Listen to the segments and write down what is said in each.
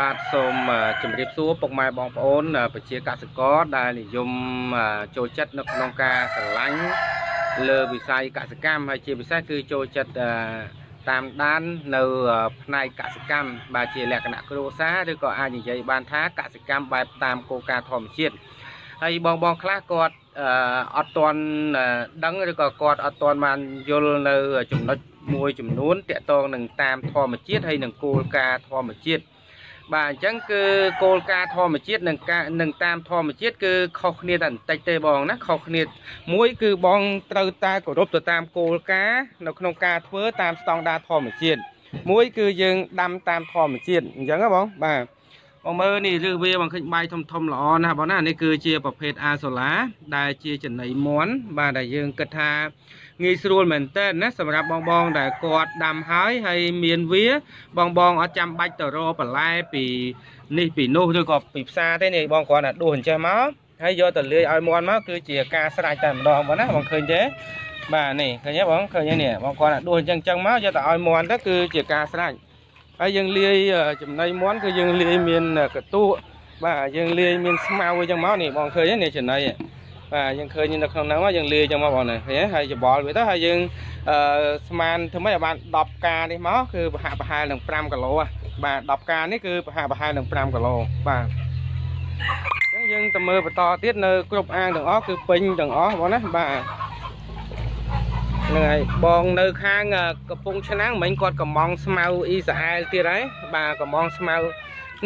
បាទសូមជម្រាបសួរពុកម៉ែបងប្អូនប្រជាកសិករដែលនិយមចូលចិត្តនៅក្នុងការស្រឡាញ់លើវិស័យកសិកម្មហើយជាពិសេសគឺចូលចិត្តតាមដាននៅផ្នែកកសិកម្មបាទជាលក្ខណៈគ្រួសារឬក៏អាចនិយាយបានថាកសិកម្មបែបតាមគោលការណ៍ធម្មជាតិហើយបងបងខ្លះគាត់អត់ទាន់ដឹងឬក៏គាត់អត់ទាន់បានយល់នៅចំណុចមួយចំនួនតកតងនឹងតាមធម្មជាតិហើយនឹងគោលការណ៍ធម្មជាតិ បាទអញ្ចឹងគឺគោលការណ៍ធម្មជាតិនិងការនឹងតាមធម្មជាតិគឺខុសគ្នាតែបន្តិចទេបងណាខុសគ្នាមួយគឺបងត្រូវតែគោរពទៅតាមគោលការណ៍នៅក្នុងការធ្វើតាមស្តង់ដារធម្មជាតិមួយគឺយើងដាំតាមធម្មជាតិអញ្ចឹងហ៎បងបាទបងមើលនេះឬវាបងឃើញបាយធំធំល្អណាស់បងណានេះគឺជាប្រភេទអាសូឡាដែលជាចំណីមន់បាទដែលយើងគិតថា ងាយស្រួលមែនតើណាសម្រាប់បងបងដែលគាត់ដាំហើយហើយមានវា បងបងអត់ចាំបាច់ទៅរកបន្លែពីនេះពីនោះឬក៏ពីផ្សារទេនេះបងគ្រាន់តែដួសអញ្ចេះមកហើយយកទៅលាយឲ្យមន់មកគឺជាការស្រេចតែម្ដងបងណាបងឃើញទេបាទនេះឃើញទេបងឃើញទេនេះបងគ្រាន់តែដួសអញ្ចឹងអញ្ចឹងមកយកទៅឲ្យមន់ទៅគឺជាការស្រេចហើយយើងលាយចំណីមន់គឺយើងលាយមានកតួបាទយើងលាយមានស្មៅអញ្ចឹងមកនេះបងឃើញទេនេះចំណី បាទយើងឃើញនៅក្នុងហ្នឹងយើងលាយចឹងមកបងណាឃើញហើយច្បល់វាទៅហើយយើងអឺស្មានធ្វើម៉េចឲ្យបាន10ការនេះមកគឺប្រហាក់ប្រហែលនឹង5គីឡូបាទ10ការនេះគឺប្រហាក់ប្រហែលនឹង5គីឡូបាទអញ្ចឹងយើងទៅមើលបន្តទៀតនៅគ្រប់អាងទាំងអស់គឺពេញទាំងអស់បងណាបាទហ្នឹងហើយបងនៅខាងកំពង់ឆ្នាំងមិញគាត់កំងស្មៅអ៊ីស្រាអែលទៀតហើយបាទកំងស្មៅ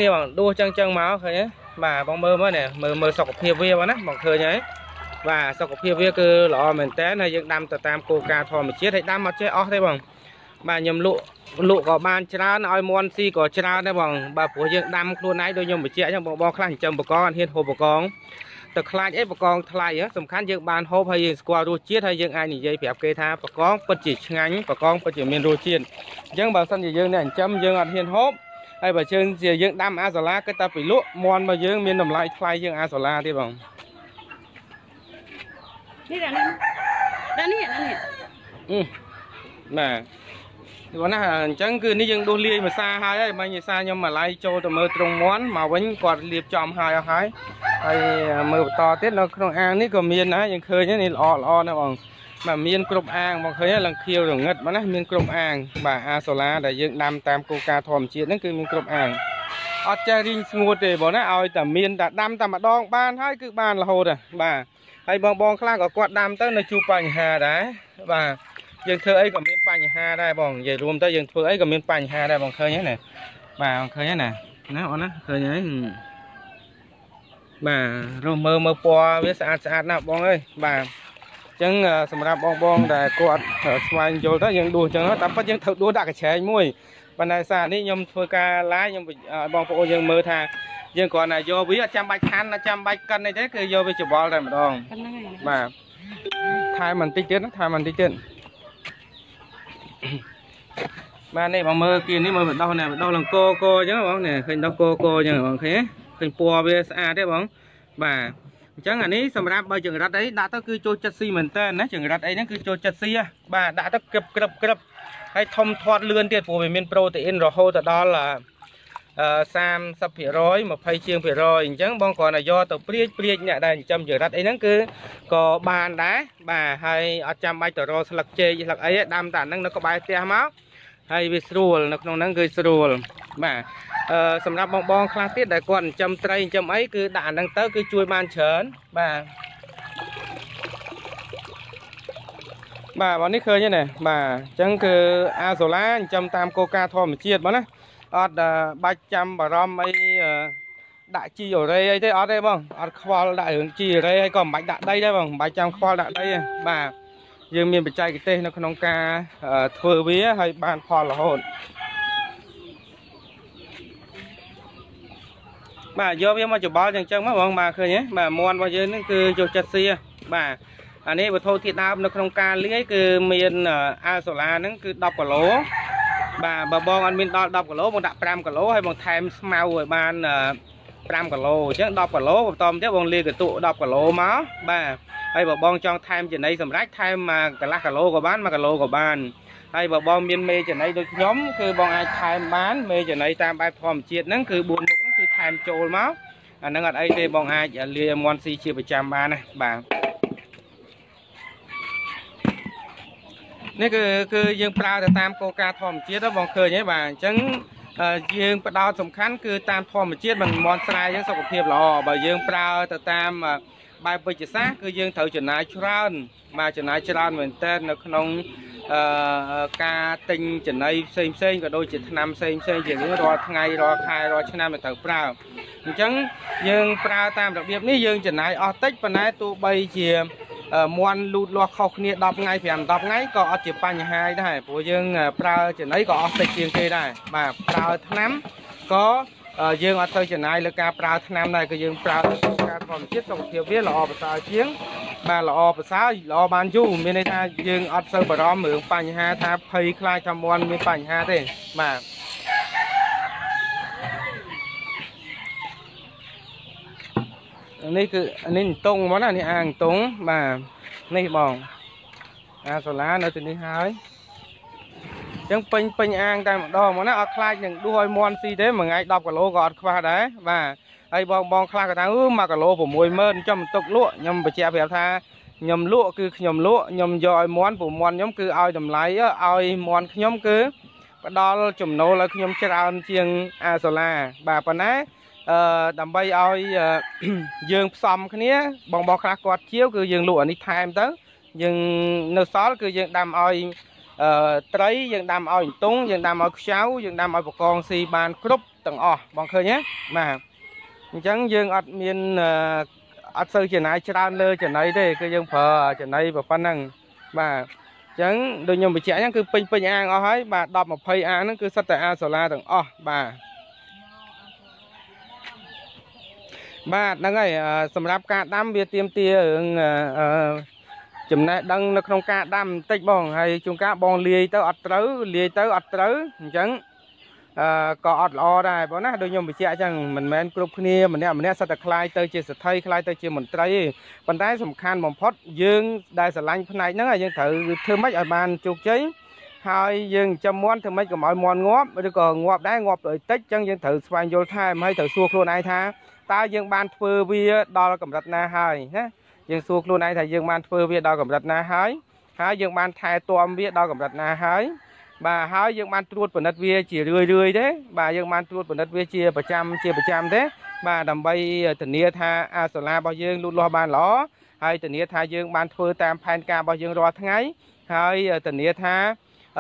នេះបងដួសចឹងចឹងមកឃើញទេបាទបងមើលមើលនេះមើលមើលសុខភាពវាបងណាបងឃើញហើយ បាទសុខភាពវាគឺល្អមែនតើហើយយើងដាំទៅតាមគោលការណ៍ធម្មជាតិហើយដាំអត់ចេះអស់ទេបងបាទខ្ញុំលក់លក់ក៏បានច្រើនឲ្យមន់ស៊ីក៏ច្រើនដែរបងបាទព្រោះយើងដាំខ្លួនឯងដូចខ្ញុំបញ្ជាក់អញ្ចឹងបងបងខ្លះចិញ្ចឹមបកងអត់ហ៊ានហូបបកងទៅខ្លាចអីបកងថ្លៃសំខាន់យើងបានហូបហើយយើងស្គាល់រសជាតិហើយយើងអាចនិយាយប្រាប់គេថាបកងពិតជាឆ្ងាញ់បកងពិតជាមានរសជាតិអញ្ចឹងបើសិនជាយើងអ្នកចិញ្ចឹមយើងអត់ហ៊ានហូបហើយបើជើងជាយើងដាំអាសូឡាគិតតែពីលក់មន់របស់យើងមានតម្លៃថ្លៃជាងអាសូឡាទៀតបង នេះដាក់នេះដាក់នេះដាក់នេះអឺបាទគាត់ណាអញ្ចឹងគឺនេះយើងដួសលាយម្សាហើយហើយមិញម្សាខ្ញុំមកឡៃចូលទៅមើលត្រង់មន់មកវិញគាត់លាបចំហើយអស់ហើយហើយមើលបន្តទៀតនៅក្នុងអាងនេះក៏មានដែរយើងឃើញនេះល្អល្អណាស់បងបាទមានគ្រប់អាងបងឃើញឡើងខៀវរងឹតមកណាមានគ្រប់អាង បាទអាសូឡាដែលយើងដាំតាមគោលការណ៍ធម្មជាតិហ្នឹងគឺមានគ្រប់អាងអត់ចេះរីងស្ងួតទេបងណាឲ្យតែមានតែដាំតែម្ដងបានហើយគឺបានរហូតបាទ ហើយបងបងខ្លះក៏គាត់ដាំទៅនៅជួបបញ្ហាដែរបាទយើងធ្វើអីក៏មានបញ្ហាដែរបងនិយាយរួមទៅយើងធ្វើអីក៏មានបញ្ហាដែរបងឃើញហ្នឹងណាបាទបងឃើញហ្នឹងណាណាអូនណាឃើញហើយបាទរស់មើលមើលពណ៌វាស្អាតស្អាតណាស់បងអើយបាទអញ្ចឹងសម្រាប់បងបងដែលគាត់ស្វែងយល់ទៅយើងដួសអញ្ចឹងតែប៉ិតយើងត្រូវដួសដាក់កញ្ឆែងមួយប៉ុន្តែសារនេះខ្ញុំធ្វើការ live ខ្ញុំបងប្អូនយើងមើលថា យើងគ្រាន់តែយកវាអត់ចាំបាច់ខាន់អត់ចាំបាច់កិនអីទេគឺយកវាច្បល់តែម្ដងហ្នឹងហើយបាទថែមបន្តិចទៀតថែមបន្តិចទៀតបាទនេះបងមើលគៀននេះមើលបដោះនេះបដោះលង្គកអញ្ចឹងបងនេះឃើញដោះកកអញ្ចឹងបងឃើញឃើញពណ៌វាស្អាតទេបងបាទអញ្ចឹងអានេះសម្រាប់បើចង្រិតអីដាក់ទៅគឺចូលចិត្តស៊ីមែនតើណាចង្រិតអីហ្នឹងគឺចូលចិត្តស៊ីបាទដាក់ទៅក្រឹបក្រឹបក្រឹបហើយធំធាត់លឿនទៀតព្រោះវាមានប្រូតេអ៊ីនរហូតដល់ 30%ភាគរយ20ជាងភាគរយអញ្ចឹងបងគ្រាន់តែយកទៅព្រាចព្រាចអ្នកដែលចិញ្ចឹមចរិតអីហ្នឹងគឺក៏បានដែរបាទហើយអត់ចាំបាច់ទៅរកស្លឹកចេកស្លឹកអីដាំតែហ្នឹងនៅក្បែរផ្ទះមកហើយវាស្រួលនៅក្នុងហ្នឹងគឺស្រួលបាទអឺសម្រាប់បងបងខ្លះទៀតដែលគាត់ចិញ្ចឹមត្រីចិញ្ចឹមអីគឺដាក់អាហ្នឹងទៅគឺជួយបានច្រើនបាទបាទបងនេះឃើញទេណាបាទអញ្ចឹងគឺអាសូឡាចិញ្ចឹមតាមគោលការណ៍ធម្មជាតិបងណា អត់បាច់ចាំបារម្ភអីដាក់ជីអូរ៉េអីទេអត់ទេបងអត់ខ្វល់ដាក់រឿងជីអូរ៉េហើយក៏មិនបាច់ដាក់ដីដែរបងមិនបាច់ចាំខ្វល់ដាក់ដីទេបាទយើងមានបច្ចេកទេសនៅក្នុងការធ្វើវាហើយបានផលរហូតបាទយកវាមកច្បល់ចឹងចឹងមកបងបាទឃើញទេបាទមន់របស់យើងនឹងគឺយកចិត្តស៊ីបាទអានេះវត្ថុធាតុដើមនៅក្នុងការលាយគឺមានអាសូឡាហ្នឹងគឺ10គីឡូ បាទបើបងអត់មានដល់10គីឡូបងដាក់5គីឡូហើយបងថែមស្មៅឲ្យបាន5គីឡូអញ្ចឹង10គីឡូបន្តមកទៀតបងលាយកន្ទុក10គីឡូមកបាទហើយបើបងចង់ថែមចំណីសម្រាប់ថែមមួយកន្លះគីឡូក៏បាន1គីឡូក៏បានហើយបើបងមានមេចំណីដូចខ្ញុំគឺបងអាចថែមបានមេចំណីតាមបែបធម្មជាតិហ្នឹងគឺ4មុខហ្នឹងគឺថែមចូលមកអាហ្នឹងអត់អីទេបងអាចលាយមន់ស៊ីជាប្រចាំបានណាបាទ នេះគឺគឺយើងប្រើទៅតាមគោលការណ៍ធម្មជាតិបងឃើញទេបាទអញ្ចឹងយើងផ្ដោតសំខាន់គឺតាមធម្មជាតិមិនមន់ស្រែយើងសុខភាពល្អបើយើងប្រើទៅតាមបែបវិទ្យាសាស្ត្រគឺយើងត្រូវចំណាយច្រើនបាទចំណាយច្រើនមែនទែននៅក្នុងអឺការទិញចំណីផ្សេងផ្សេងក៏ដូចជាថ្នាំផ្សេងផ្សេងជារៀងរាល់ថ្ងៃរាល់ខែរាល់ឆ្នាំទៅត្រូវប្រើអញ្ចឹងយើងប្រើតាមរបៀបនេះយើងចំណាយអស់តិចប៉ុន្តែទោះបីជា មន់លូតលាស់ខុសគ្នា10ថ្ងៃ5 10ថ្ងៃក៏អត់ជាបញ្ហាដែរព្រោះយើងប្រើចំណីក៏អស់តិចជាងគេដែរបាទប្រើថ្នាំក៏យើងអត់ទៅចំណាយលើការប្រើថ្នាំដែរក៏យើងប្រើទៅការធម្មជាតិសុខភាពវាល្អប្រសើរជាងបាទល្អប្រសើរល្អបានយូរមានន័យថាយើងអត់សូវបារម្ភរឿងបញ្ហាថាភ័យខ្លាចថាមន់មានបញ្ហាទេបាទ នេះគឺនេះតុងមកណានេះអាងតុងបាទនេះបងអាសូឡានៅទីនេះហើយអញ្ចឹងពេញពេញអាងតែម្ដងមកណាអត់ខ្លាចនឹងដួសឲ្យមន់ស៊ីទេមួយថ្ងៃ10គីឡូក៏អត់ខ្វះដែរបាទហើយបងបងខ្លះក៏ថាអឺ1គីឡូ60000ចាំទុកលក់ខ្ញុំបញ្ជាក់ប្រាប់ថាខ្ញុំលក់គឺខ្ញុំលក់ខ្ញុំយកឲ្យមន់ព្រោះមន់ខ្ញុំគឺឲ្យតម្លៃឲ្យមន់ខ្ញុំគឺផ្ដល់ចំណូលឲ្យខ្ញុំច្រើនជាងអាសូឡាបាទប៉ុន្តែ អឺដើម្បីឲ្យយើងផ្សំគ្នា បងបងខ្លះគាត់ជាវគឺយើងលក់អានេះថែមទៅយើងនៅសល់គឺយើងដាំឲ្យអឺត្រីយើងដាំឲ្យអន្ទង់យើងដាំឲ្យខ្ចៅយើងដាំឲ្យបកងស៊ីបានគ្រប់ទាំងអស់បងឃើញទេបាទអញ្ចឹងយើងអត់មានអត់សូវចំណាយច្រើនលើចំណីទេគឺយើងប្រើចំណីប៉ុណ្ណឹងបាទអញ្ចឹងដូចខ្ញុំបញ្ជាក់អញ្ចឹងគឺពេញពេញអាងអស់ហើយបាទ10 20អាងហ្នឹងគឺសិតតែអាសូឡាទាំងអស់បាទ បាទហ្នឹងហើយសម្រាប់ការដាំវាទៀមទារឿងអឺចំណេះដឹងនៅក្នុងការដាំបន្តិចបងហើយជួនកាលបងលាយទៅអត់ត្រូវលាយទៅអត់ត្រូវអញ្ចឹងអឺក៏អត់ល្អដែរបងណាដូចខ្ញុំបញ្ជាក់អញ្ចឹងមិនមែនគ្រប់គ្នាម្នាក់ម្នាក់សិតតែខ្លាយទៅជាសទ្ធិខ្លាយទៅជាមន្ត្រីទេប៉ុន្តែសំខាន់បំផុតយើងដែលស្រឡាញ់ផ្នែកហ្នឹងយើងត្រូវធ្វើម៉េចឲ្យបានជោគជ័យហើយយើងចាំមន់ធ្វើម៉េចកុំឲ្យមន់ងាប់ឬក៏ងាប់ដែរងាប់ទៅតិចអញ្ចឹងយើងត្រូវស្វែងយល់ថែមហើយត្រូវសួរខ្លួនឯងថា តើយើងបានធ្វើវាដល់កម្រិតណាហើយណាយើងសួរខ្លួនឯងថាយើងបានធ្វើវាដល់កម្រិតណាហើយហើយយើងបានថែទាំវាដល់កម្រិតណាហើយបាទហើយយើងបានត្រួតពិនិត្យវាជារឿយរឿយទេបាទយើងបានត្រួតពិនិត្យវាជាប្រចាំជាប្រចាំទេបាទដើម្បីធានាថាអាសូឡារបស់យើងលូតលាស់បានល្អហើយធានាថាយើងបានធ្វើតាមផែនការរបស់យើងរាល់ថ្ងៃហើយធានាថា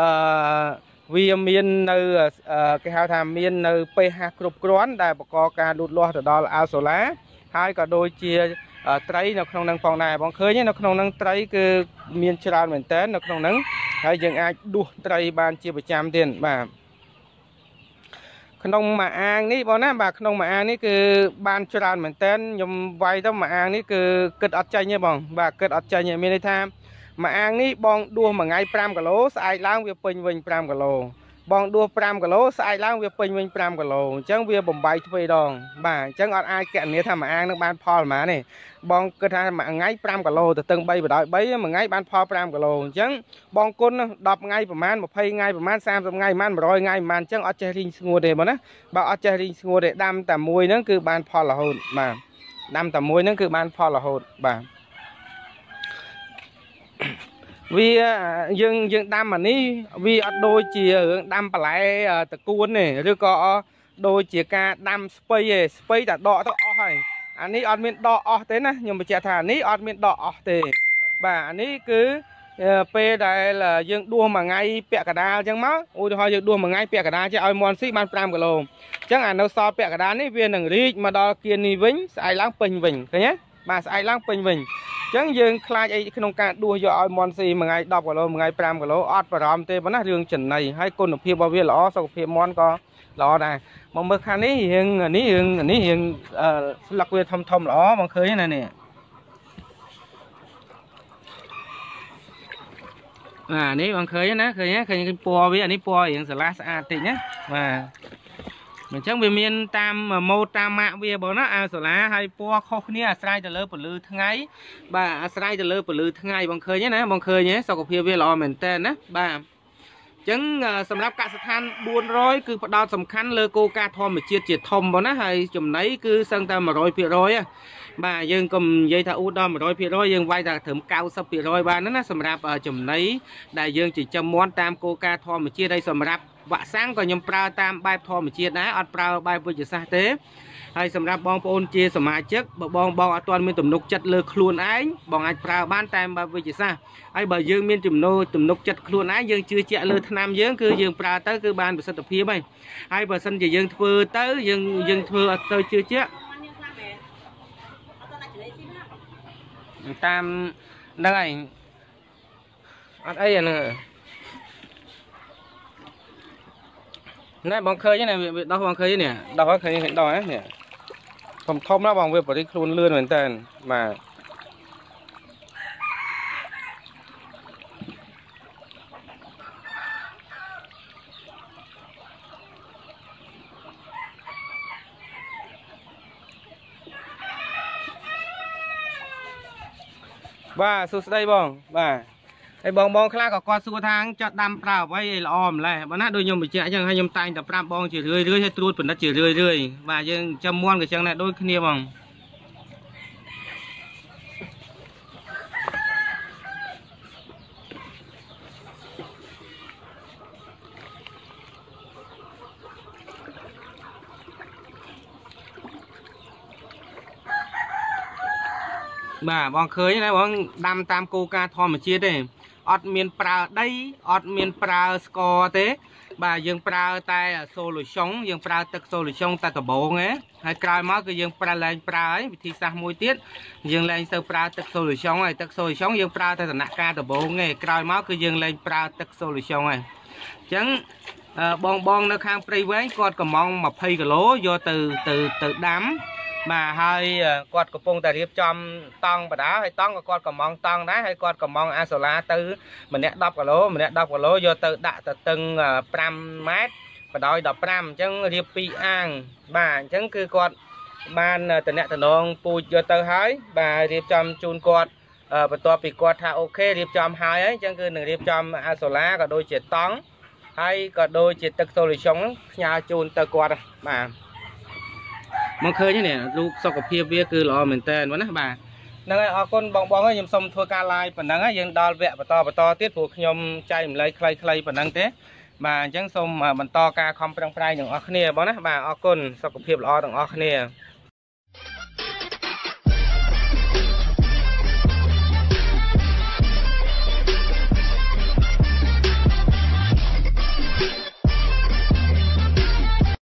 អឺ វាមាននៅគេហៅថាមាននៅ pH គ្រប់គ្រាន់ដែលបង្កការលូតលាស់ទៅដល់អាសូឡាហើយក៏ដូចជាត្រីនៅក្នុងនឹងផងដែរបងឃើញនៅក្នុងនឹងត្រីគឺមានច្រើនមែនតើនៅក្នុងនឹងហើយយើងអាចដួសត្រីបានជាប្រចាំទៀតបាទក្នុងមួយអាងនេះបងណាបាទក្នុងមួយអាងនេះគឺបានច្រើនមែនតើខ្ញុំវាយទៅមួយអាងនេះគឺគិតអត់ចាញ់ទេបងបាទគិតអត់ចាញ់ទេមានន័យថា មួយអាងនេះបងដួសមួយថ្ងៃ5គីឡូស្អែកឡើងវាពេញវិញ5គីឡូបងដួស5គីឡូស្អែកឡើងវាពេញវិញ5គីឡូអញ្ចឹងវាបំបីទ្វេដង បាទអញ្ចឹងអត់អាចកណនីថាមួយអាងនឹងបានផលប៉ុន្មានទេបងគិតថាមួយថ្ងៃ5គីឡូទៅទឹង3បដោយ3មួយថ្ងៃបានផល5គីឡូអញ្ចឹងបងគុណ10ថ្ងៃប្រហែល20ថ្ងៃប្រហែល30ថ្ងៃប្រហែល100ថ្ងៃប្រហែលអញ្ចឹងអត់ចេះរីងស្ងួតទេបងណាបើអត់ចេះរីងស្ងួតទេដាំតែមួយហ្នឹងគឺបានផលរហូតបាទដាំតែមួយហ្នឹងគឺបានផលរហូតបាទ វាយើងយើងដាំអានេះវាអត់ដូចជារឿងដាំបន្លែតកួនទេឬក៏ដូចជាការដាំស្ពៃទេស្ពៃតែដកទៅអស់ហើយអានេះអត់មានដកអស់ទេណាខ្ញុំបញ្ជាក់ថាអានេះអត់មានដកអស់ទេ បាទអានេះគឺពេលដែលយើងដួសមួយថ្ងៃពាក់កដាលអញ្ចឹងមកឧទាហរណ៍យើងដួសមួយថ្ងៃពាក់កដាលចេះឲ្យមន់ស៊ីបាន5គីឡូអញ្ចឹងអានៅសល់ពាក់កដាលនេះវានឹងរីកមកដល់គៀននេះវិញស្អែកឡើងពេញវិញឃើញទេបាទស្អែកឡើងពេញវិញ ចឹងយើងខ្លាចអីក្នុងការដួសយកឲ្យមន់ស៊ីមួយថ្ងៃ10គីឡូមួយថ្ងៃ5គីឡូអត់បារម្ភទេប៉ុណ្ណារឿងចំណីហើយគុណភាពរបស់វាល្អសុខភាពមន់ក៏ល្អដែរមកមើលខាងនេះរឿងនេះរឿងនេះរឿងស្លឹកវាធំធំល្អបងឃើញណានេះបាទនេះបងឃើញណាឃើញឃើញពណ៌វាអានេះពណ៌រៀងស្រឡះស្អាតតិចណាបាទ អញ្ចឹងវាមានតាមម៉ូតតាមម៉ាកវាបងណាអាសូឡាហើយពណ៌ខុសគ្នាអាស្រ័យទៅលើពន្លឺថ្ងៃបាទអាស្រ័យទៅលើពន្លឺថ្ងៃបងឃើញទេណាបងឃើញទេសុខភាពវាល្អមែនតើណាបាទចឹងអឺសម្រាប់កសិដ្ឋាន400គឺផ្ដោតសំខាន់លើគោលការណ៍ធម្មជាតិជាធំបងណាហើយចំណីគឺសឹងតែ100%ហ៎បាទយើងកុំនិយាយថាអ៊ូដល់100%យើងវាយតែត្រឹម90%បានណាសម្រាប់អឺចំណីដែលយើងចិញ្ចឹមមាន់តាមគោលការណ៍ធម្មជាតិហើយសម្រាប់ វ៉ាក់សាំងក៏ខ្ញុំប្រើតាមបែបធម្មជាតិដែរអត់ប្រើបែបវិទ្យាសាស្ត្រទេហើយសម្រាប់បងប្អូនជាសមាជិកបើបងបងអត់ទាន់មានទំនុកចិត្តលើខ្លួនឯងបងអាចប្រើបានតាមបែបវិទ្យាសាស្ត្រហើយបើយើងមានចំណូលទំនុកចិត្តខ្លួនឯងយើងជឿជាក់លើថ្នាំយើងគឺយើងប្រើទៅគឺបានប្រសិទ្ធភាពហើយហើយបើសិនជាយើងធ្វើទៅយើងយើងធ្វើអត់ទៅជឿជាក់តាមហ្នឹងហើយអត់អីអាហ្នឹង ណែបងឃើញណាវាដោះបងឃើញនេះដោះហើយឃើញឃើញដោះហ្នឹងនេះធំធំណាស់បងវាបរិខ្លួនលឿនមែនតើបាទបាទសួស្ដីបងបាទ ហើយបងបងខ្លះក៏គាត់សួរថាចត់ដាំប្រើអ្វីឲ្យល្អម្ល៉េះបើណាដូចខ្ញុំបញ្ជាក់អញ្ចឹងហើយខ្ញុំតែងតែប្រាប់បងជារឿយរឿយហើយត្រួតពិនិត្យជារឿយរឿយបាទយើងចាំមន់ក៏អញ្ចឹងដែរដូចគ្នាបងបាទបងឃើញណាបងដាំតាមគោលការណ៍ធម្មជាតិទេ អត់មានប្រើដីអត់មានប្រើស្ករទេ បាទយើងប្រើតែសូលូសុងយើងប្រើទឹកសូលូសុងតែដំបូងឯងហើយក្រោយមកគឺយើងប្រើលែងប្រើហើយវិធីសាស្ត្រមួយទៀតយើងលែងទៅប្រើទឹកសូលូសុងហើយទឹកសូលូសុងយើងប្រើតែដំណាក់កាលដំបូងឯងក្រោយមកគឺយើងលែងប្រើទឹកសូលូសុងហើយអញ្ចឹងអឺបងបងនៅខាងព្រៃវែងគាត់កំង20គីឡូយកទៅទៅទៅដាំ បាទហើយគាត់កំពុងតែរៀបចំតង់បដាហើយតង់ក៏គាត់កំងតង់ដែរហើយគាត់កំងអាសូឡាទៅម្នាក់10គីឡូម្នាក់10គីឡូយកទៅដាក់ទៅតឹង5ម៉ែត្របដោយ15អញ្ចឹងរៀបពីរអាងបាទអញ្ចឹងគឺគាត់បានតំណតំណងពូជយកទៅហើយបាទរៀបចំជូនគាត់អឺបន្ទាប់ពីគាត់ថាអូខេរៀបចំហើយហើយអញ្ចឹងគឺនឹងរៀបចំអាសូឡាក៏ដូចជាតង់ហើយក៏ដូចជាទឹកសូលីសុងផ្ញើជូនទៅគាត់បាទ មកឃើញនេះរូបសុខភាពវាគឺល្អមែនតើណាបាទហ្នឹងហើយអរគុណបងបងហើយខ្ញុំសូមធ្វើការ live ប៉ុណ្ណឹងហើយយើងដល់វគ្គបន្តបន្តទៀតព្រោះខ្ញុំចែករំលែកខ្លីៗប៉ុណ្ណឹងទេបាទអញ្ចឹងសូមបន្តការខំប្រឹងប្រែងទាំងអស់គ្នាបងណាបាទអរគុណសុខភាពល្អទាំងអស់គ្នា